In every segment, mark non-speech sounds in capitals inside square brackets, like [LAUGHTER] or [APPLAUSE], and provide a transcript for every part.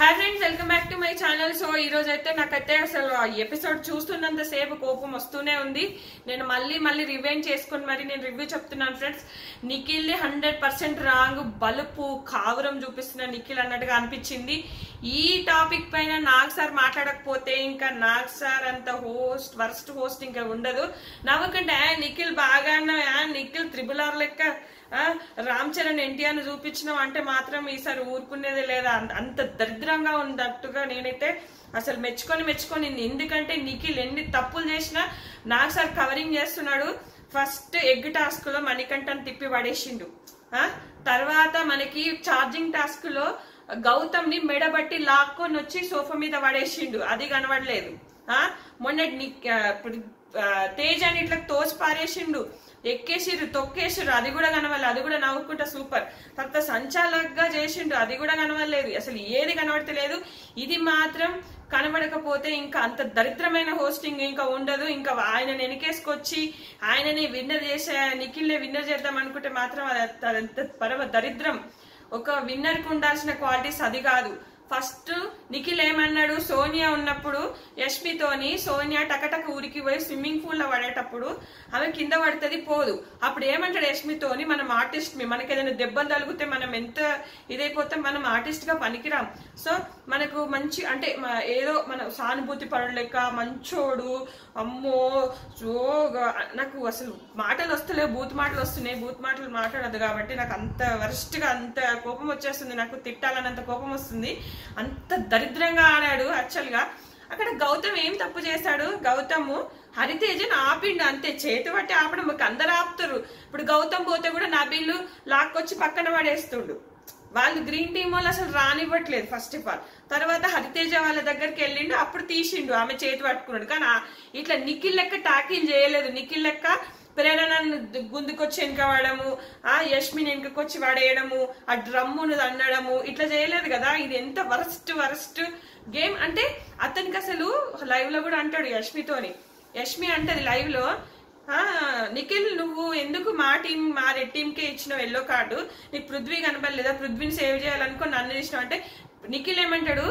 Hi friends welcome back to my channel so ఈ రోజు అయితే నాకైతే అసలు ఆ ఎపిసోడ్ చూస్తున్నంత సేపు కోపం వస్తూనే ఉంది. నేను మళ్ళీ మళ్ళీ రివైండ్ చేసుకొని మరి నేను రివ్యూ చెప్తున్నాను friends Nikhil hundred percent wrong బలుపు కావురం చూపిస్తున్న నిఖిల్ అన్నట్టుగా అనిపించింది. ఈ టాపిక్ పైన నాగ్ సార్ మాట్లాడకపోతే ఇంకా నాగ్ సార్ అంత హోస్ట్ వర్స్ట్ హోస్ట్ ఇంకా ఉండదు. నవ్వకంటే నిఖిల్ బాగానే నిఖిల్ త్రిబుల్ ఆర్ లెక్క రామ్ చరణ్ ఎన్టీఆర్ చూపించినాం అంటే మాత్రం ఈసారి ఊరుకునేది లేదా? అంత- అంత దరిద్రంగా ఉన్నట్టుగా నేనైతే అసలు మెచ్చుకొని మెచ్చుకొని ఎందుకంటే నిఖిల్ ఎన్ని తప్పులు చేసినా నాకు సార్ కవరింగ్ చేస్తున్నాడు. ఫస్ట్ ఎగ్ టాస్క్లో మణికంఠన్ తిప్పి పడేసిండు. తర్వాత మనకి ఛార్జింగ్ టాస్క్లో గౌతమ్ని మెడబట్టి లాక్కొని వచ్చి సోఫా మీద పడేసిండు. అది కనబడలేదు. మొన్న ఇప్పుడు, తేజ్ అని ఇట్లా తోసి పారేసిండు. ఎక్కేసిర్రు తొక్కేసిర్రు. అది కూడా కనవాలి అది కూడా నవ్వుకుంటా సూపర్. తర్వాత సంచాలకగా చేసిండు అది కూడా కనవలేదు అసలు ఏది కనబడతలేదు. ఇది మాత్రం కనబడకపోతే ఇంకా అంత దరిద్రమైన హోస్టింగ్ ఇంకా ఉండదు. ఇంకా ఆయన వెనకేసుకొచ్చి ఆయనని విన్నర్ చేసే నిఖిల్ని విన్నర్ చేద్దాం అనుకుంటే మాత్రం అది అంత పరమ దరిద్రం. ఒక విన్నర్కు ఉండాల్సిన క్వాలిటీస్ అది కాదు. ఫస్ట్ నిఖిల్ ఏమన్నాడు? సోనియా ఉన్నప్పుడు యష్మితోని సోనియా టకటక ఊరికి పోయి స్విమ్మింగ్ పూల్లో పడేటప్పుడు ఆమె కింద పడుతుంది పోదు. అప్పుడు ఏమంటాడు యష్మితోని? మనం ఆర్టిస్ట్ మీ మనకి ఏదైనా దెబ్బలు తగిలితే మనం ఎంత ఇదైపోతాం మనం ఆర్టిస్ట్గా పనికిరాం. సో మనకు మంచి అంటే ఏదో మన సానుభూతి పడలేక మంచోడు అమ్మో జోగా నాకు అసలు మాటలు వస్తలేవు బూత్ మాటలు వస్తున్నాయి బూత్ మాటలు మాట్లాడదు కాబట్టి నాకు అంత వరస్ట్గా అంత కోపం వచ్చేస్తుంది నాకు తిట్టాలన్నంత కోపం వస్తుంది. అంత దరిద్రంగా ఆడాడు యాక్చువల్గా అక్కడ గౌతమ్ ఏం తప్పు చేశాడు? గౌతమ్ హరితేజను ఆపిండు అంతే. చేతి పట్టి ఆపడం మాకు అందరు ఆపుతారు ఇప్పుడు గౌతమ్ పోతే కూడా నబీలు లాక్కొచ్చి పక్కన పడేస్తుండు. వాళ్ళు గ్రీన్ టీమ్ వాళ్ళు అసలు రానివ్వట్లేదు ఫస్ట్ ఆఫ్ ఆల్ తర్వాత హరితేజ వాళ్ళ దగ్గరికి వెళ్ళిండు అప్పుడు తీసిండు. ఆమె చేతి పట్టుకున్నాడు. కానీ ఇట్లా నిఖిల్ లెక్క టాకిల్ చేయలేదు. నిఖిల్ లెక్క ప్రేరణ గుందుకొచ్చి వెనకవాడము ఆ యష్మిని వెనకకొచ్చి వాడేయడము ఆ డ్రమ్మును అన్నడము ఇట్లా చేయలేదు కదా. ఇది ఎంత వరస్ట్ వరస్ట్ గేమ్. అంటే అతనికి అసలు లైవ్లో కూడా అంటాడు యష్మితోని. యష్మి అంటది లైవ్లో నిఖిల్ నువ్వు ఎందుకు మా టీం మా రెడ్ టీంకే ఇచ్చిన ఎల్లో కార్డు నీకు పృథ్వీ కనబడలేదా పృథ్వీని సేవ్ చేయాలనుకో నన్ను ఇచ్చినావు అంటే నిఖిల్ ఏమంటాడు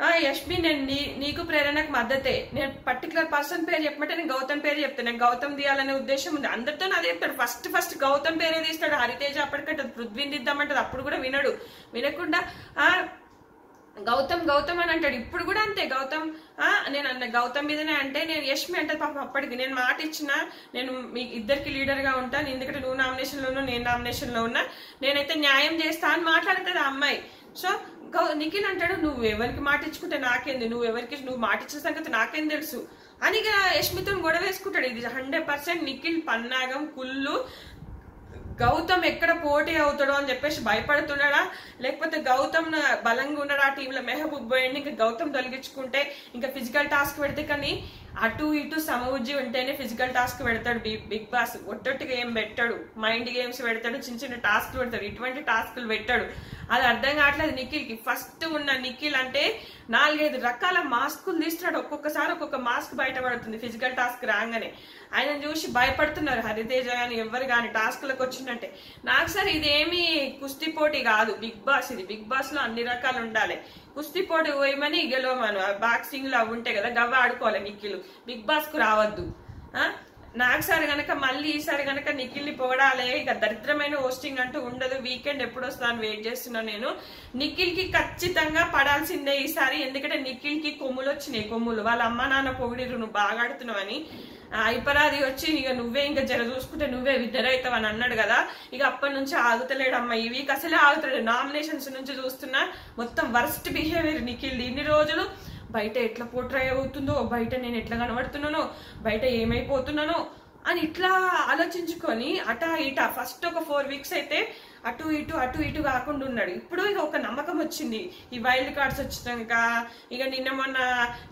ఆ యష్మి నేను నీ నీకు ప్రేరణకు మద్దతే. నేను పర్టికులర్ పర్సన్ పేరు చెప్పమంటే నేను గౌతమ్ పేరు చెప్తాను. నేను గౌతమ్ తీయాలనే ఉద్దేశం ఉంది. అందరితో అదే చెప్తాడు. ఫస్ట్ ఫస్ట్ గౌతమ్ పేరే తీస్తాడు. హరితేజ అప్పటికంటే పృథ్వీని దిద్దామంటది. అప్పుడు కూడా వినడు. వినకుండా ఆ గౌతమ్ గౌతమ్ అని అంటాడు. ఇప్పుడు కూడా అంతే. గౌతమ్ ఆ నేను అన్న గౌతమ్ మీదనే అంటే నేను యష్మి అంటే పాపం అప్పటికి. నేను మాట ఇచ్చిన నేను మీ ఇద్దరికి లీడర్గా ఉంటాను ఎందుకంటే నువ్వు నామినేషన్లో నేను నామినేషన్లో ఉన్నా. నేనైతే న్యాయం చేస్తా అని మాట్లాడుతుంది ఆ అమ్మాయి. సో నిఖిల్ అంటాడు నువ్వు ఎవరికి మాట ఇచ్చుకుంటే నాకేంది? నువ్వు ఎవరికి నువ్వు మాట ఇచ్చిన సంగతి నాకేం తెలుసు? అని ఇక యష్మితో గొడవ వేసుకుంటాడు. ఇది హండ్రెడ్ పర్సెంట్ నిఖిల్ పన్నాగం కుళ్ళు. గౌతమ్ ఎక్కడ పోటీ అవుతాడో అని చెప్పేసి భయపడుతున్నాడా? లేకపోతే గౌతమ్ బలంగా ఉన్నాడా ఆ టీంలో? మెహబూబ్ పోయండి ఇంకా గౌతమ్ తొలగించుకుంటే ఇంకా ఫిజికల్ టాస్క్ పెడితే కానీ అటు ఇటు సమవుజ్జి ఉంటేనే ఫిజికల్ టాస్క్ పెడతాడు. బిగ్ బిగ్ బాస్ ఒట్టొట్టిగా ఏం పెట్టాడు. మైండ్ గేమ్స్ పెడతాడు. చిన్న చిన్న టాస్క్లు పెడతాడు. ఇటువంటి టాస్క్లు పెట్టాడు. అది అర్థం కావట్లేదు నిఖిల్కి ఫస్ట్ ఉన్న నిఖిల్ అంటే నాలుగైదు రకాల మాస్కులు తీస్తున్నాడు. ఒక్కొక్కసారి ఒక్కొక్క మాస్క్ బయటపడుతుంది ఫిజికల్ టాస్క్ రాగానే. ఆయన చూసి భయపడుతున్నారు. హరితేజ కానీ ఎవరు కానీ టాస్క్లకు వచ్చిందంటే నాకు సార్ ఇదేమి కుస్తీ పోటీ కాదు. బిగ్ బాస్ ఇది. బిగ్ బాస్లో అన్ని రకాలు ఉండాలి. కుస్తీ పోటీ పోయమని గెలవమాను బాక్సింగ్లో అవి ఉంటాయి కదా గవ్వ ఆడుకోవాలి నిక్కిలు బిగ్ బాస్కు రావద్దు. నాకుసారి గనక మళ్ళీ ఈసారి గనక నిఖిల్ని పొగడాలే ఇక దరిద్రమైన హోస్టింగ్ అంటూ ఉండదు. వీకెండ్ ఎప్పుడు వస్తాను వెయిట్ చేస్తున్నాను నేను. నిఖిల్కి ఖచ్చితంగా పడాల్సిందే ఈసారి ఎందుకంటే నిఖిల్కి కొమ్ములు వచ్చినాయి కొమ్ములు. వాళ్ళ అమ్మ నాన్న పొగిడిరు నువ్వు బాగా ఆడుతున్నావని. ఆ, ఐపరాది వచ్చి ఇక నువ్వే ఇంకా జర చూసుకుంటే నువ్వే విద్యర్ అవుతావు అని అన్నాడు కదా. ఇక అప్పటి నుంచి ఆగుతలేడు అమ్మ ఈ వీక్ అసలే ఆగుతాడు నామినేషన్స్ నుంచి చూస్తున్నా మొత్తం వర్స్ట్ బిహేవియర్ నిఖిల్ ఇన్ని రోజులు బయట ఎట్లా పోట్రై అవుతుందో బయట నేను ఎట్లా కనబడుతున్నానో బయట ఏమైపోతున్నానో అని ఇట్లా ఆలోచించుకొని అట ఇట ఫస్ట్ ఒక ఫోర్ వీక్స్ అయితే అటు ఇటు అటు ఇటు కాకుండా ఉన్నాడు. ఇప్పుడు ఇక ఒక నమ్మకం వచ్చింది. ఈ వైల్డ్ కార్డ్స్ వచ్చినాక ఇక నిన్న మొన్న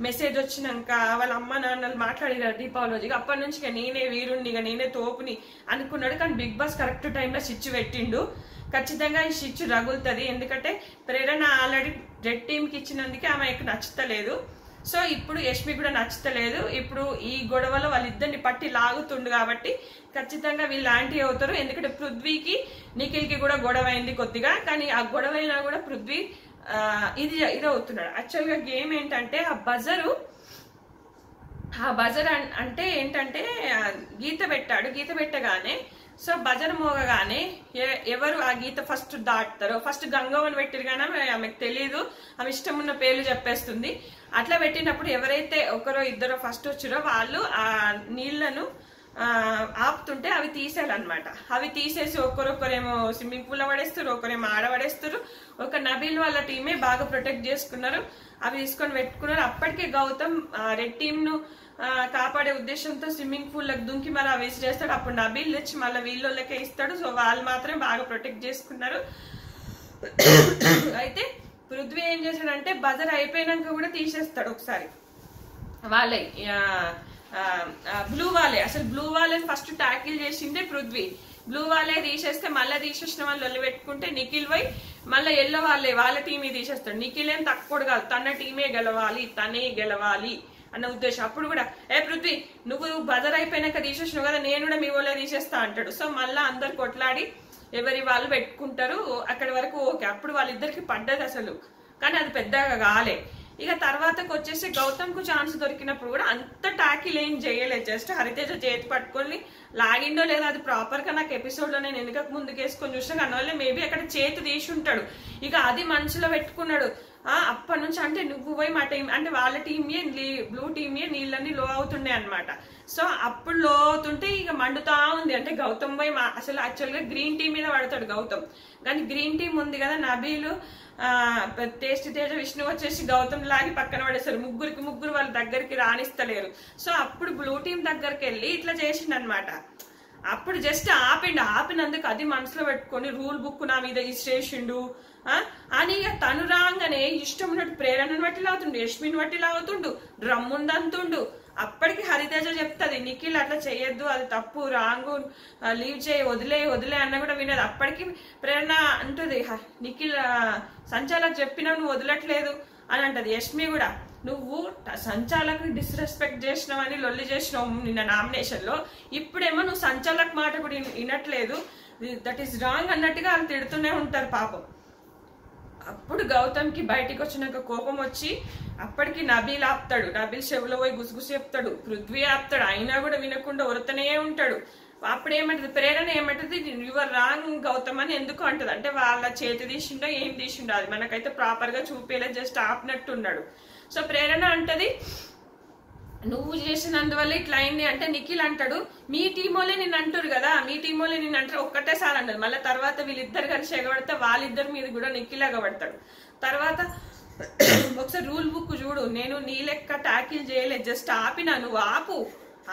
మెసేజ్ వచ్చినాక వాళ్ళ అమ్మ నాన్నలు మాట్లాడారు దీపావళి ఇక అప్పటి నుంచి ఇక నేనే వీరుణ్ణి ఇక నేనే తోపుని అనుకున్నాడు. కానీ బిగ్ బాస్ కరెక్ట్ టైంలో స్విచ్ పెట్టిండు. ఖచ్చితంగా ఈ స్విచ్ రగులుతుంది. ఎందుకంటే ప్రేరణ ఆల్రెడీ రెడ్ టీమ్ ఇచ్చినందుకే ఆమెకు నచ్చుతలేదు. సో ఇప్పుడు యష్మి కూడా నచ్చుతలేదు. ఇప్పుడు ఈ గొడవలో వాళ్ళిద్దరిని పట్టి లాగుతుండు కాబట్టి ఖచ్చితంగా వీళ్ళు లాంటివి అవుతారు. ఎందుకంటే పృథ్వీకి నిఖిల్కి కూడా గొడవ అయింది కొద్దిగా. కానీ ఆ గొడవ అయినా కూడా పృథ్వీ ఇది ఇది అవుతున్నాడు. యాక్చువల్గా గేమ్ ఏంటంటే ఆ బజరు ఆ బజర్ అంటే ఏంటంటే గీత పెట్టాడు. గీత పెట్టగానే సో భజన మోగగానే ఎ- ఎవరు ఆ గీత ఫస్ట్ దాటుతారో ఫస్ట్ గంగవ్వని పెట్టిరు కానీ ఆమెకు తెలియదు ఆమె ఇష్టం ఉన్న పేర్లు చెప్పేస్తుంది. అట్లా పెట్టినప్పుడు ఎవరైతే ఒకరో ఇద్దరో ఫస్ట్ వచ్చారో వాళ్ళు ఆ నీళ్ళను ఆపుతుంటే అవి తీసేయాలన్నమాట. అవి తీసేసి ఒకరొకరేమో స్విమ్మింగ్ పూల్లో పడేస్తారు ఒకరేమో ఆడబడేస్తారు ఒక నబీల్ వాళ్ళ టీమే బాగా ప్రొటెక్ట్ చేసుకున్నారు. అవి తీసుకొని పెట్టుకున్నారు. అప్పటికే గౌతమ్ రెడ్ టీమ్ను కాపాడే ఉద్దేశంతో స్విమ్మింగ్ పూల్లకు దుంకి మళ్ళీ వేసి చేస్తాడు. అప్పుడు నబీల్ వచ్చి మళ్ళీ వీళ్ళకే ఇస్తాడు. సో వాళ్ళు మాత్రమే బాగా ప్రొటెక్ట్ చేసుకున్నారు. అయితే పృథ్వీ ఏం చేశాడంటే బజర్ అయిపోయినాక కూడా తీసేస్తాడు ఒకసారి. వాళ్ళే బ్లూ వాలే అసలు బ్లూ వాలే ఫస్ట్ ట్యాకిల్ చేసిందే పృథ్వీ. బ్లూ వాలే తీసేస్తే మళ్ళీ తీసేసిన వాళ్ళు ఒళ్ళు పెట్టుకుంటే నిఖిల్ పోయి మళ్ళీ ఎల్లో వాళ్ళే. వాళ్ళ టీమే తీసేస్తాడు. నిఖిల్ ఏం తక్కువ కాదు. తన టీమే గెలవాలి తనే గెలవాలి. అన్న ఉద్దేశం. అప్పుడు కూడా ఏ పృథ్వీ నువ్వు బదర్ అయిపోయినాక తీసేసినావు కదా నేను కూడా మీ వాళ్ళే తీసేస్తా అంటాడు. సో మళ్ళీ అందరు కొట్లాడి ఎవరి వాళ్ళు పెట్టుకుంటారు అక్కడి వరకు ఓకే. అప్పుడు వాళ్ళిద్దరికి పడ్డది అసలు. కానీ అది పెద్దగా కాలే. ఇక తర్వాతకు వచ్చేసి గౌతమ్కు ఛాన్స్ దొరికినప్పుడు కూడా అంత టాకిల్ ఏం చేయలేదు. జస్ట్ హరితేజ చేతి పట్టుకొని లాగిండో లేదో అది ప్రాపర్గా నాకు ఎపిసోడ్లో నేను వెనుకకు ముందుకు వేసుకొని చూసిన అందువల్ల మేబీ అక్కడ చేతి తీసి ఉంటాడు. ఇక అది మనసులో పెట్టుకున్నాడు. అప్పటి నుంచి అంటే నువ్వు పోయి మా టీం అంటే వాళ్ళ టీమే బ్లూ టీమే నీళ్ళన్నీ లో అవుతుండే అనమాట సో అప్పుడు లో అవుతుంటే ఇక మండుతా ఉంది. అంటే గౌతమ్ పోయి మా అసలు యాక్చువల్గా గ్రీన్ టీ మీద పడతాడు గౌతమ్. కానీ గ్రీన్ టీం ఉంది కదా నబీలు టేస్ట్ తేజ విష్ణు వచ్చేసి గౌతమ్ లాగి పక్కన పడేస్తారు ముగ్గురికి ముగ్గురు వాళ్ళ దగ్గరికి రాణిస్తలేరు సో అప్పుడు బ్లూ టీం దగ్గరికి వెళ్ళి ఇట్లా చేసిండనమాట అప్పుడు జస్ట్ ఆపిండు. ఆపినందుకు అది మనసులో పెట్టుకొని రూల్ బుక్ నా మీద ఇచ్చేసిండు. అని ఇక తను రాగానే ఇష్టం ఉన్నట్టు ప్రేరణను బట్టి లాగుతుండు యష్మిని బట్టి లాగుతుండు రమ్ముందంతుండు అప్పటికి హరితేజ చెప్తుంది నిఖిల్ అట్లా చేయొద్దు అది తప్పు రాంగు లీవ్ చేయి వదిలే వదిలే అన్న కూడా వినదు. అప్పటికి ప్రేరణ అంటుంది "హ, నిఖిల్ సంచాలకు చెప్పినా నువ్వు వదలట్లేదు అని అంటది. యష్మి కూడా నువ్వు సంచాలకు డిస్రెస్పెక్ట్ చేసినావని లొల్లి చేసినావు నిన్న నామినేషన్లో. ఇప్పుడేమో నువ్వు సంచాలక్ మాట కూడా వినట్లేదు. దట్ ఈస్ రాంగ్ అన్నట్టుగా వాళ్ళు తిడుతూనే ఉంటారు పాపం. అప్పుడు గౌతమ్కి బయటికి వచ్చినాక కోపం వచ్చి అప్పటికి నబీల్ ఆపుతాడు. నబీల్ చెవులో పోయి గుసగుసి చెప్తాడు. పృథ్వీ ఆపుతాడు. అయినా కూడా వినకుండా ఉరతనే ఉంటాడు. అప్పుడు ఏమంటది? ప్రేరణ ఏమంటది? యువర్ రాంగ్ గౌతమ్ అని ఎందుకు అంటది? అంటే వాళ్ళ చేతి తీసిండో ఏం తీసిండో అది మనకైతే ప్రాపర్గా చూపేలా జస్ట్ ఆపినట్టున్నాడు. సో ప్రేరణ అంటది నువ్వు చేసినందువల్ల ఇట్లా అయింది అంటే నిఖిల్ అంటాడు మీ టీమోలే నేను అంటారు కదా మీ టీమోలే నేను అంటారు ఒక్కటేసారి అంటారు మళ్ళీ తర్వాత వీళ్ళిద్దరు కలిసి ఎగబడితే వాళ్ళిద్దరి మీద కూడా నిఖిల్ ఎగబడతాడు. తర్వాత [COUGHS] ఒకసారి రూల్ బుక్ చూడు. నేను నీ లెక్క ట్యాకిల్ చేయలేదు. జస్ట్ ఆపినా నువ్వు ఆపు.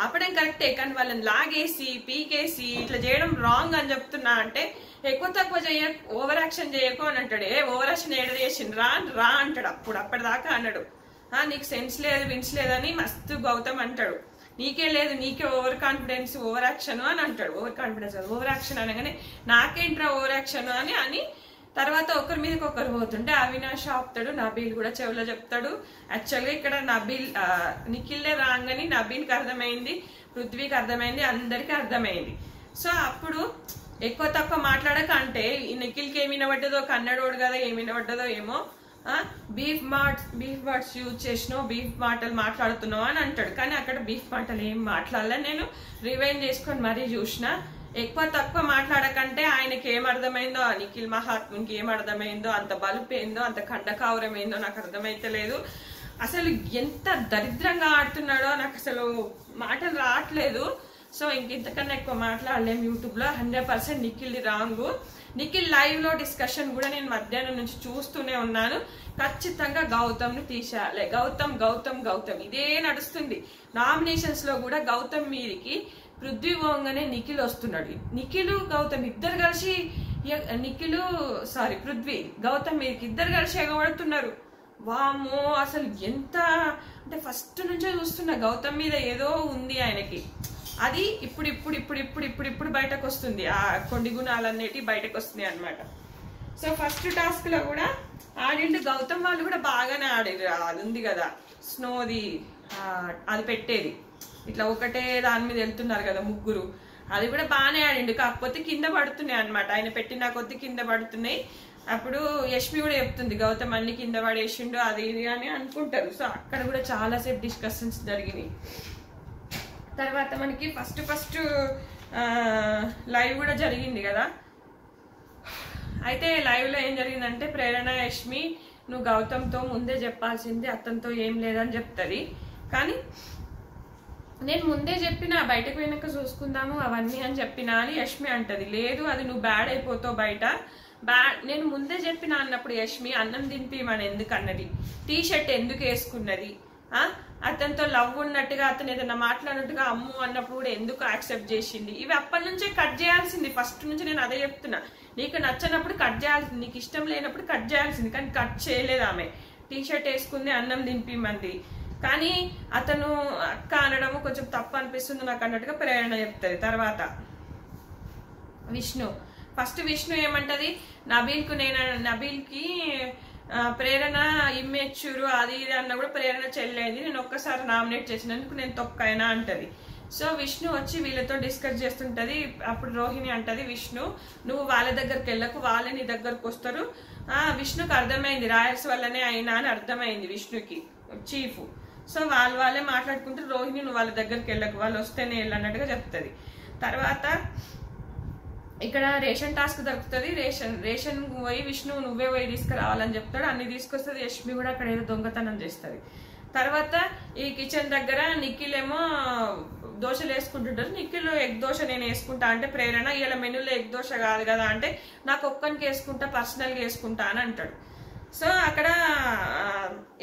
ఆపడం కరెక్టే కానీ వాళ్ళని లాగేసి పీకేసి ఇట్లా చేయడం రాంగ్ అని చెప్తున్నా అంటే ఎక్కువ తక్కువ చేయ ఓవర్ యాక్షన్ చేయకు అని అంటాడు. ఏ ఓవర్ యాక్షన్ ఏడ చేసిండు రా రా అంటాడు అప్పుడు. అప్పటిదాకా అన్నాడు. నీకు సెన్స్ లేదు విన్స్ లేదని మస్తు గౌతమ్ అంటాడు. నీకే లేదు నీకే ఓవర్ కాన్ఫిడెన్స్ ఓవర్ యాక్షన్ అని అంటాడు. ఓవర్ కాన్ఫిడెన్స్ ఓవర్ యాక్షన్ అనగానే నాకేంట్రా ఓవర్ యాక్షన్ అని అని తర్వాత ఒకరి మీదకి ఒకరు పోతుంటే అవినాష్ ఆపుతాడు నబీల్ కూడా చెవిలో చెప్తాడు. యాక్చువల్గా ఇక్కడ నబీల్ ఆ, నిఖిల్లే రాగాని నబీల్కి అర్థమైంది పృథ్వీకి అర్థమైంది అందరికీ అర్థమైంది. సో అప్పుడు ఎక్కువ తక్కువ మాట్లాడక అంటే ఈ నిఖిల్కి ఏమి వినబడ్డదో కన్నడోడు కదా ఏమి వినబడ్డదో ఏమో బీఫ్ మాట్ బీఫ్ వర్డ్స్ యూజ్ చేసినావు బీఫ్ మాటలు మాట్లాడుతున్నావు అని అంటాడు. కానీ అక్కడ బీఫ్ మాటలు ఏం మాట్లాడలే. నేను రివైండ్ చేసుకొని మరీ చూసిన. ఎక్కువ తక్కువ మాట్లాడకంటే ఆయనకి ఏం అర్థమైందో నిఖిల్ మహాత్మునికి ఏం అర్థమైందో అంత బలుపు ఏందో అంత కండకావరమైందో ఏందో నాకు అర్థమైతలేదు అసలు ఎంత దరిద్రంగా ఆడుతున్నాడో నాకు అసలు మాటలు రావట్లేదు. సో ఇంక ఇంతకన్నా ఎక్కువ మాట్లాడలేం. యూట్యూబ్లో hundred percent Nikhil wrong. Nikhil లైవ్లో డిస్కషన్ కూడా నేను మధ్యాహ్నం నుంచి చూస్తూనే ఉన్నాను. ఖచ్చితంగా గౌతమ్ని తీసేయాలి. గౌతమ్ గౌతమ్ గౌతమ్. ఇదే నడుస్తుంది. నామినేషన్స్లో కూడా గౌతమ్ మీదికి పృథ్వీ పోగానే నిఖిల్ వస్తున్నాడు. నిఖిల్ గౌతమ్ ఇద్దరు కలిసి ఎ- నిఖిల్ సారీ పృథ్వీ గౌతమ్ మీదకి ఇద్దరు కలిసి ఎగబడుతున్నారు. వామ్మో అసలు ఎంత అంటే ఫస్ట్ నుంచే చూస్తున్నా గౌతమ్ మీద ఏదో ఉంది ఆయనకి. అది ఇప్పుడు ఇప్పుడు ఇప్పుడు ఇప్పుడు ఇప్పుడు ఇప్పుడు బయటకు వస్తుంది ఆ కొన్ని గుణాలన్నిటి బయటకు వస్తుంది అన్నమాట. సో ఫస్ట్ టాస్క్లో కూడా ఆడిండు గౌతమ్ వాళ్ళు కూడా బాగానే ఆడారు. అది ఉంది కదా స్నోది అది పెట్టేది. ఇట్లా ఒకటే దాని మీద వెళ్తున్నారు కదా ముగ్గురు. అది కూడా బాగానే ఆడిండు. కాకపోతే కింద పడుతున్నాయి అన్నమాట. ఆయన పెట్టిన కొద్ది కింద పడుతున్నాయి. అప్పుడు యష్మి కూడా చెప్తుంది గౌతమ్ అన్ని కింద పడేసిండు అది ఇది అని అనుకుంటారు. సో అక్కడ కూడా చాలాసేపు డిస్కషన్స్ జరిగినాయి. తర్వాత మనకి ఫస్ట్ ఫస్ట్ లైవ్ కూడా జరిగింది కదా. అయితే లైవ్లో ఏం జరిగిందంటే ప్రేరణ యష్మి నువ్వు గౌతమ్తో ముందే చెప్పాల్సింది అతనితో ఏం లేదని చెప్తుంది. కానీ నేను ముందే చెప్పిన బయటకు వెనక చూసుకుందాము అవన్నీ అని చెప్పినా అని యష్మి అంటది. లేదు అది నువ్వు బ్యాడ్ అయిపోతావు బయట. బ్యాడ్ నేను ముందే చెప్పిన అన్నప్పుడు యష్మి అన్నం దింపి మన ఎందుకు అన్నది టీ షర్ట్ ఎందుకు వేసుకున్నది? అతనితో లవ్ ఉన్నట్టుగా అతను ఏదైనా మాట్లాడినట్టుగా అమ్ము అన్నప్పుడు కూడా ఎందుకు యాక్సెప్ట్ చేసింది? ఇవి అప్పటి నుంచే కట్ చేయాల్సింది. ఫస్ట్ నుంచి నేను అదే చెప్తున్నా. నీకు నచ్చనప్పుడు కట్ చేయాల్సింది. నీకు ఇష్టం లేనప్పుడు కట్ చేయాల్సింది. కానీ కట్ చేయలేదు ఆమె. టీ షర్ట్ వేసుకుంది అన్నం దింపిమంది కానీ అతను అక్క అనడము కొంచెం తప్పు అనిపిస్తుంది నాకు అన్నట్టుగా ప్రేరణ చెప్తుంది. తర్వాత విష్ణు. ఫస్ట్ విష్ణు ఏమంటది? నబీల్కు నేను నబీల్కి ప్రేరణ ఇమ్మెచ్యూరు అది ఇది అన్న కూడా ప్రేరణ చెల్లేది. నేను ఒక్కసారి నామినేట్ చేసినందుకు నేను తొక్కైనా అంటది. సో విష్ణు వచ్చి వీళ్ళతో డిస్కస్ చేస్తుంటది. అప్పుడు రోహిణి అంటది విష్ణు నువ్వు వాళ్ళ దగ్గరికి వెళ్ళకు వాళ్ళే నీ దగ్గరకు వస్తారు. ఆ విష్ణుకి అర్థమైంది. రాయల్స్ వల్లనే అయినా అని అర్థమైంది విష్ణుకి చీఫ్ సో వాళ్ళు వాళ్ళే మాట్లాడుకుంటారు రోహిణి నువ్వు వాళ్ళ దగ్గరికి వెళ్ళకు వాళ్ళు వస్తేనే వెళ్ళన్నట్టుగా చెప్తుంది. తర్వాత ఇక్కడ రేషన్ టాస్క్ దొరుకుతుంది. రేషన్ రేషన్ పోయి విష్ణు నువ్వే పోయి తీసుకురావాలని చెప్తాడు. అన్ని తీసుకొస్తుంది. యష్మి కూడా అక్కడ ఏదో దొంగతనం చేస్తుంది. తర్వాత ఈ కిచెన్ దగ్గర నిఖిల్ ఏమో దోశలు వేసుకుంటుంటారు. నిఖిల్ ఎగ్ దోశ నేను వేసుకుంటా అంటే ప్రేరణ. ఇలా మెనూలో ఎగ్ దోశ కాదు కదా అంటే నాకు ఒక్కనికి వేసుకుంటా పర్సనల్గా వేసుకుంటా అని అంటాడు. సో అక్కడ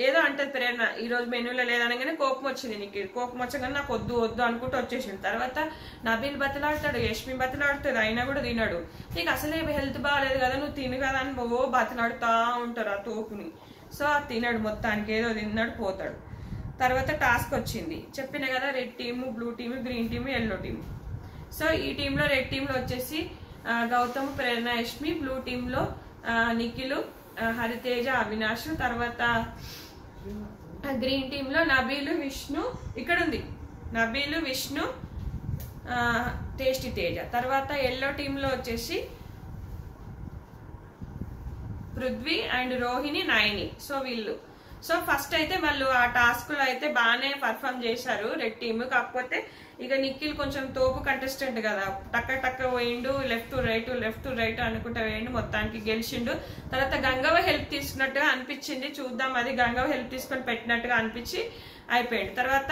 ఏదో అంటది ప్రేరణ ఈ రోజు మెనూలో లేదనగానే కోపం వచ్చింది నీకు. కోపం వచ్చగానే నాకు వద్దు వద్దు అనుకుంటూ వచ్చేసింది తర్వాత నబీల్ బతలాడతాడు యష్మి బతలాడుతుంది అయినా కూడా తినడు. నీకు అసలే హెల్త్ బాగాలేదు కదా నువ్వు తిను కదా అని ఓ బతలాడుతా ఉంటారు ఆ తోపుని. సో అది తినడు మొత్తానికి ఏదో తిన్నాడు పోతాడు. తర్వాత టాస్క్ వచ్చింది. చెప్పిన కదా red team blue team green team yellow team so ఈ టీంలో రెడ్ టీంలో వచ్చేసి గౌతమ్ ప్రేరణ యష్మి బ్లూ టీంలో నిఖిలు హరితేజ అవినాష్ తర్వాత గ్రీన్ టీంలో నబీలు విష్ణు ఇక్కడ ఉంది నబీలు విష్ణు ఆ, టేస్టీ తేజ. తర్వాత ఎల్లో టీంలో వచ్చేసి పృథ్వీ అండ్ రోహిణి నయని. సో వీళ్ళు. సో ఫస్ట్ అయితే వాళ్ళు ఆ టాస్క్లో అయితే బాగానే పర్ఫామ్ చేశారు రెడ్ టీమ్ కాకపోతే ఇక నిఖిల్ కొంచెం తోపు కంటెస్టెంట్ కదా. టక్క టక్క పోయిండు లెఫ్ట్ రైట్ లెఫ్ట్ రైట్ అనుకుంటా పోయిండు మొత్తానికి గెలిచిండు. తర్వాత గంగవ హెల్ప్ తీసుకున్నట్టుగా అనిపించింది. చూద్దాం అది గంగవ హెల్ప్ తీసుకొని పెట్టినట్టుగా అనిపించి అయిపోయాడు. తర్వాత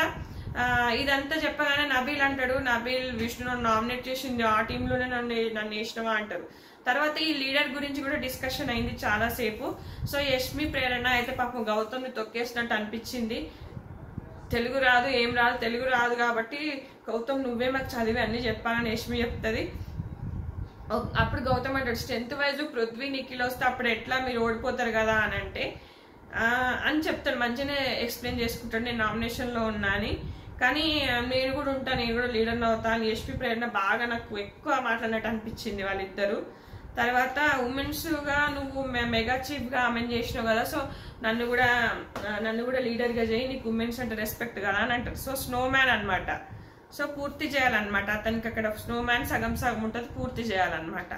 ఇదంతా చెప్పగానే నబీల్ అంటాడు నబీల్ విష్ణు నామినేట్ చేసింది ఆ టీంలోనే నన్ను నన్ను వేసినవా? అంటారు. తర్వాత ఈ లీడర్ గురించి కూడా డిస్కషన్ అయింది చాలాసేపు. సో యష్మి ప్రేరణ అయితే పాపం గౌతమ్ని తొక్కేసినట్టు అనిపించింది. తెలుగు రాదు ఏం రాదు తెలుగు రాదు కాబట్టి గౌతమ్ నువ్వే మాకు చదివి అన్ని చెప్పాలని యష్మి చెప్తుంది. అప్పుడు గౌతమ్ అంటాడు స్ట్రెంత్ వైజ్ పృథ్వీ నిఖిల్ వస్తే అప్పుడు ఎట్లా మీరు ఓడిపోతారు కదా? అని అంటే అని చెప్తాడు. మంచిగానే ఎక్స్ప్లెయిన్ చేసుకుంటాడు. నేను నామినేషన్లో ఉన్నా అని. కానీ నేను కూడా ఉంటాను నేను కూడా లీడర్ అవుతాను యష్మి ప్రేరణ బాగా నాకు ఎక్కువ మాట్లాడినట్టు అనిపించింది వాళ్ళిద్దరూ. తర్వాత ఉమెన్స్గా నువ్వు మెగా చీఫ్గా ఆమెన్ చేసినావు కదా సో నన్ను కూడా నన్ను కూడా లీడర్గా చేయి నీకు ఉమెన్స్ అంటే రెస్పెక్ట్ కదా అని అంటారు. సో స్నో మ్యాన్ అనమాట సో పూర్తి చేయాలన్నమాట. అతనికి అక్కడ స్నో మ్యాన్ సగం సగం ఉంటుంది పూర్తి చేయాలన్నమాట.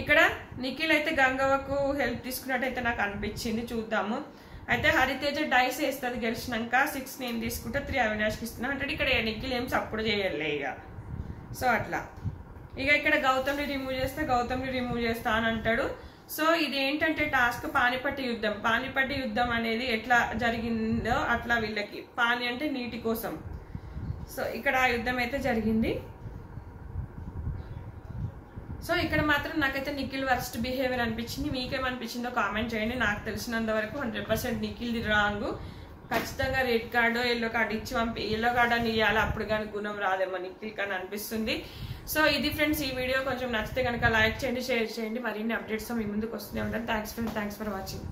ఇక్కడ నిఖిల్ అయితే గంగవ్వకు హెల్ప్ తీసుకున్నట్టయితే నాకు అనిపించింది చూద్దాము. అయితే హరితేజ డైస్ వేస్తుంది గెలిచినాక సిక్స్ నేను తీసుకుంటే త్రీ అవినాష్కి ఇస్తున్నా. అంటే ఇక్కడ నిఖిల్ ఏం సపోర్ట్ చేయలే ఇక. సో అట్లా. ఇక ఇక్కడ గౌతమ్ని రిమూవ్ చేస్తే గౌతమ్ని రిమూవ్ చేస్తా అని అంటాడు. సో ఇది ఏంటంటే టాస్క్ పానిపట్టి యుద్ధం. పానిపట్టి యుద్ధం అనేది ఎట్లా జరిగిందో అట్లా వీళ్ళకి. పాని అంటే నీటి కోసం. సో ఇక్కడ ఆ యుద్ధం అయితే జరిగింది. సో ఇక్కడ మాత్రం నాకైతే నిఖిల్ వర్స్ట్ బిహేవియర్ అనిపించింది. మీకేమనిపించిందో కామెంట్ చేయండి. నాకు తెలిసినంత వరకు హండ్రెడ్ పర్సెంట్ నిఖిల్ది రాంగ్. ఖచ్చితంగా రెడ్ కార్డు ఎల్లో కార్డు ఇచ్చి పంపి. ఎల్లో కార్డు అని ఇవ్వాలి అప్పుడు కానీ గుణం రాదేమో నిఖిల్ కానీ అనిపిస్తుంది. సో ఇది ఫ్రెండ్స్ ఈ వీడియో కొంచెం నచ్చితే కనుక లైక్ చేయండి షేర్ చేయండి. మరిన్ని అప్డేట్స్ మీ ముందుకు వస్తూనే ఉంటాను thanks friends thanks for watching